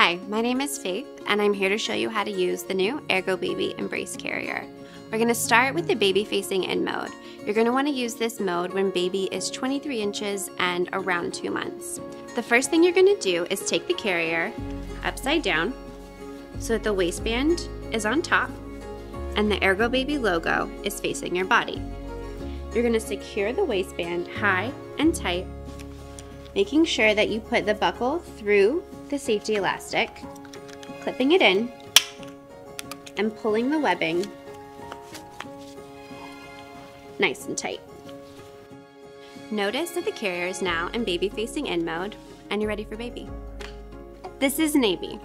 Hi, my name is Faith, and I'm here to show you how to use the new Ergobaby Embrace Carrier. We're going to start with the baby facing in mode. You're going to want to use this mode when baby is 23 inches and around 2 months. The first thing you're going to do is take the carrier upside down so that the waistband is on top and the Ergobaby logo is facing your body. You're going to secure the waistband high and tight, making sure that you put the buckle through the safety elastic, clipping it in, and pulling the webbing nice and tight. Notice that the carrier is now in baby facing in mode and you're ready for baby. This is Navy.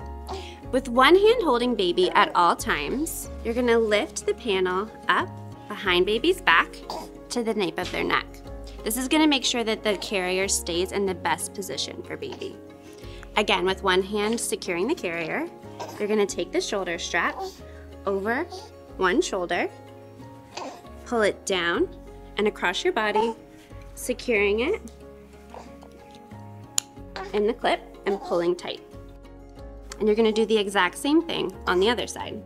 With one hand holding baby at all times, you're gonna lift the panel up behind baby's back to the nape of their neck. This is gonna make sure that the carrier stays in the best position for baby. Again, with one hand securing the carrier, you're gonna take the shoulder strap over one shoulder, pull it down and across your body, securing it in the clip and pulling tight. And you're gonna do the exact same thing on the other side.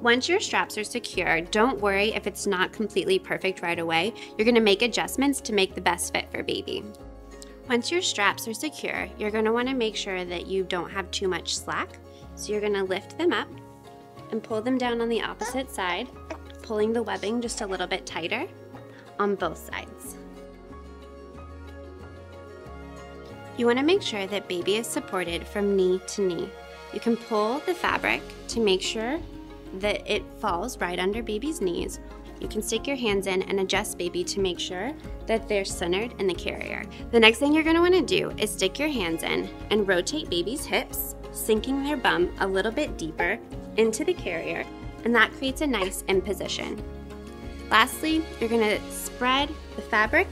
Once your straps are secure, don't worry if it's not completely perfect right away. You're gonna make adjustments to make the best fit for baby. Once your straps are secure, you're gonna wanna make sure that you don't have too much slack. So you're gonna lift them up and pull them down on the opposite side, pulling the webbing just a little bit tighter on both sides. You wanna make sure that baby is supported from knee to knee. You can pull the fabric to make sure that it falls right under baby's knees. You can stick your hands in and adjust baby to make sure that they're centered in the carrier. The next thing you're gonna wanna do is stick your hands in and rotate baby's hips, sinking their bum a little bit deeper into the carrier, and that creates a nice M position. Lastly, you're gonna spread the fabric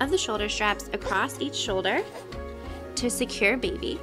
of the shoulder straps across each shoulder to secure baby